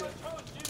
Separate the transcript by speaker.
Speaker 1: Yeah.